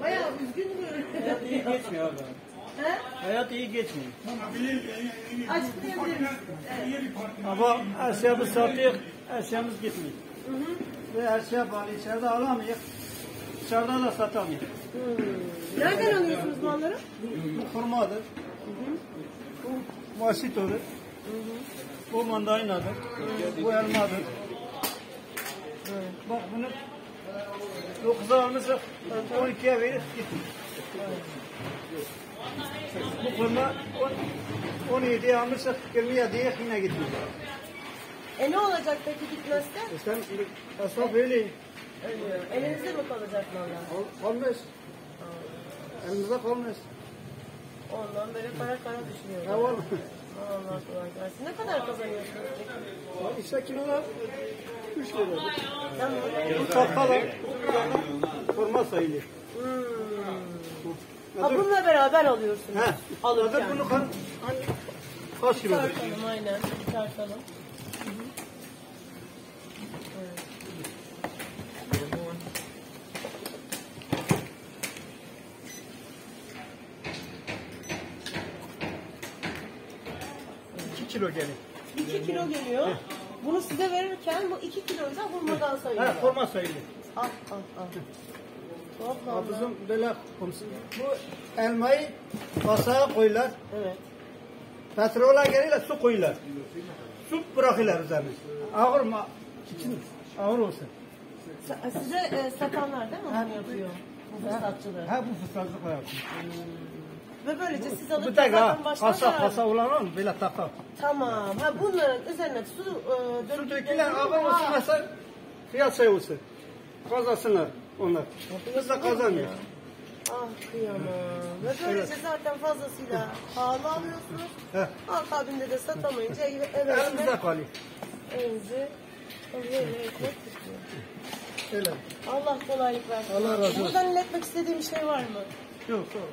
Bayağı üzgün mü? Hayat iyi geçmiyor abi. He? Hayat iyi geçmiyor. Açıklayabilir misin? Evet. Ama eşyamız satıyor, eşyamız gitmiyor. Ve eşya var, içeride alamıyor. Dışarıda da satamıyor. Hmm. Nereden alıyorsunuz malları? Bu hurmadır. Bu masitodur. Bu mandalinadır. Bu elmadır. Bak bunu 9'a almışsak 12'ye verip gitmiş. Bu hurma 10 17'ye almışsak 27'ye yine gitmiş. E ne olacak peki gitmezse? E sen esnaf öyle. Elinizde mi kalacak? Kal- kalmaz. Elimizde kalmaz. Ondan böyle kara kara düşünüyorum. Ne var? Allah kolay gelsin. Ne kadar kazanıyorsunuz peki? İşte kilolar 3 lira. Tamam. Bu tatlılar forma sayılır. Hmm. Ha bununla beraber alıyorsunuz. He. Alırken. Alırken. bunu kan, hani kaç kilodur? Tartalım aynen. Tartalım. İki kilo gelir. 2 kilo geliyor. Bunu size verirken bu 2 kiloysa hurmadan sayılıyor. Ha, forma sayılır. Al al al. Ha. Bizim böyle komşu- bu elmayı masaya koyarlar. Evet. Petrola gelirler su koyarlar. Su bırakırlar üzerine. Ağır mı? İçin ağır olsun. Size e, satanlar değil mi bunu yapıyor? Bu fırsatçılığı. Ha bu fırsatçılık yapıyor. Ve böylece siz ha. zaten baştan Kasa zarar- kasa olan mı? Böyle takar. Tamam. Ha bunların üzerine su e, Su dökülen ağır olsun mesela fiyat şey olsun. Kazasınlar onlar. Biz de kazanmıyor. Ah kıyamam. Ve böylece zaten fazlasıyla pahalı alıyorsunuz. He. Akabinde de satamayınca eve eve Elimizde kalıyor. evinizi oraya ekmek tutuyor. Öyle. Allah kolaylık versin. Allah razı olsun. Buradan iletmek istediğim şey var mı? Yok, yok.